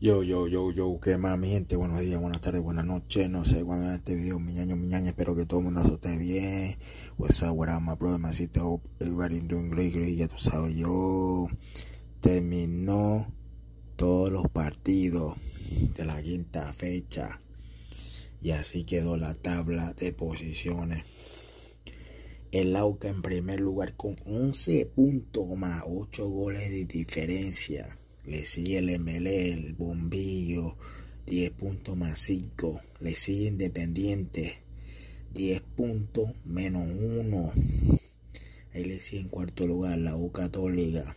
Yo, yo, yo, yo, qué más, mi gente. Buenos días, buenas tardes, buenas noches. No sé cuándo este video, mi ñaño, mi ñaña. Espero que todo el mundo esté bien. What's up, what up, my brother, my sister. Hope everybody doing great, great. Ya tú sabes, yo terminó todos los partidos de la quinta fecha. Y así quedó la tabla de posiciones. El Auca en primer lugar con 11 puntos más 8 goles de diferencia le sigue el MLE, el Bombillo, 10 puntos más 5, le sigue Independiente, 10 puntos menos 1, ahí le sigue en cuarto lugar la U Católica,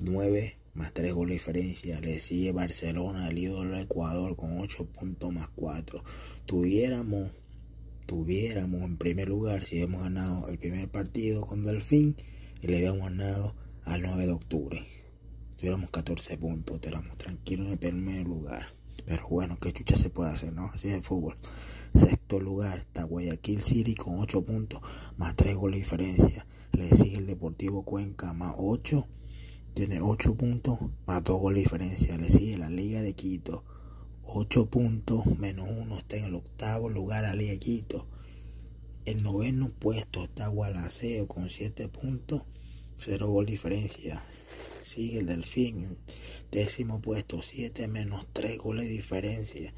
9 más 3 goles de diferencia, le sigue Barcelona, el ídolo del Ecuador con 8 puntos más 4, tuviéramos tuviéramos en primer lugar si hemos ganado el primer partido con Delfín y le habíamos ganado al 9 de octubre tuviéramos 14 puntos, estuviéramos tranquilos en el primer lugar. Pero bueno, ¿qué chucha se puede hacer, no? Así es el fútbol. Sexto lugar está Guayaquil City con 8 puntos, más 3 goles de diferencia. Le sigue el Deportivo Cuenca más 8, tiene 8 puntos, más 2 goles de diferencia. Le sigue la Liga de Quito, 8 puntos, menos 1, está en el octavo lugar la Liga de Quito. El noveno puesto está Gualaceo con 7 puntos, 0 goles de diferencia sigue el Delfín, décimo puesto, 7 menos 3 goles diferencia.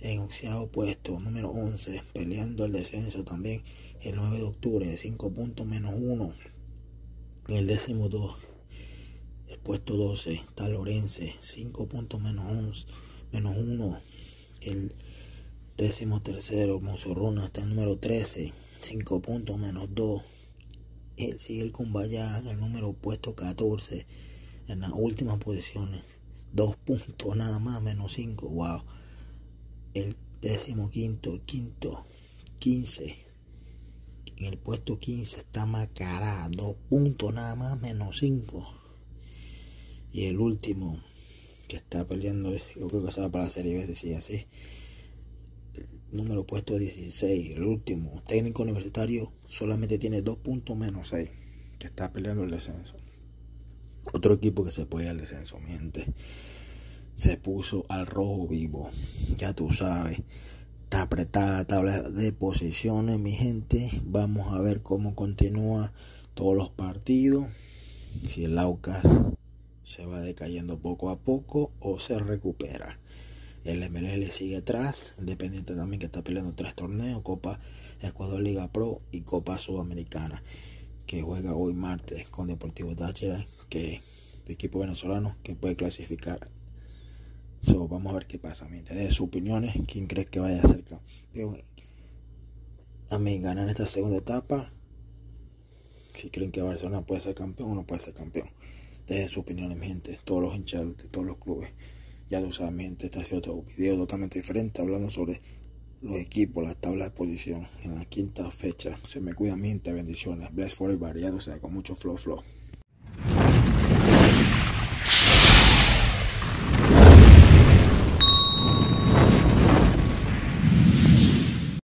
En onceavo puesto, número 11, peleando el descenso también el 9 de octubre, 5 puntos menos 1. En el décimo 2, el puesto 12, está Lorense, 5 puntos menos 11, menos 1. El décimo tercero, Monzorruna, está el número 13, 5 puntos menos 2. Él sigue el Cumbayá, el número puesto 14, en las últimas posiciones. Dos puntos nada más, menos cinco. Wow. El décimo quinto, quinto, quince. En el puesto 15 está Macará. Dos puntos nada más, menos cinco. Y el último que está peleando, yo creo que se va para la serie B, si así. Número puesto 16, el último, técnico universitario, solamente tiene dos puntos menos seis, que está peleando el descenso. Otro equipo que se puede al descenso, miente. Se puso al rojo vivo. Ya tú sabes. Está apretada la tabla de posiciones, mi gente. Vamos a ver cómo continúa todos los partidos. Si el Aucas se va decayendo poco a poco o se recupera. El MLL sigue atrás, Independiente también que está peleando tres torneos, Copa Ecuador Liga Pro y Copa Sudamericana, que juega hoy martes con Deportivo Táchira que el equipo venezolano que puede clasificar. So, vamos a ver qué pasa. De sus opiniones, quién cree que vaya a ser campeón. A mí, ganar esta segunda etapa. Si creen que Barcelona puede ser campeón o no puede ser campeón. Dejen sus opiniones, mi gente. Todos los hinchas de todos los clubes. Ya lo saben, mi gente. Este ha sido otro video totalmente diferente. Hablando sobre los equipos, las tablas de posición. En la quinta fecha. Se me cuida mi gente. Bendiciones. Bless for everybody. Ya lo con mucho flow, flow.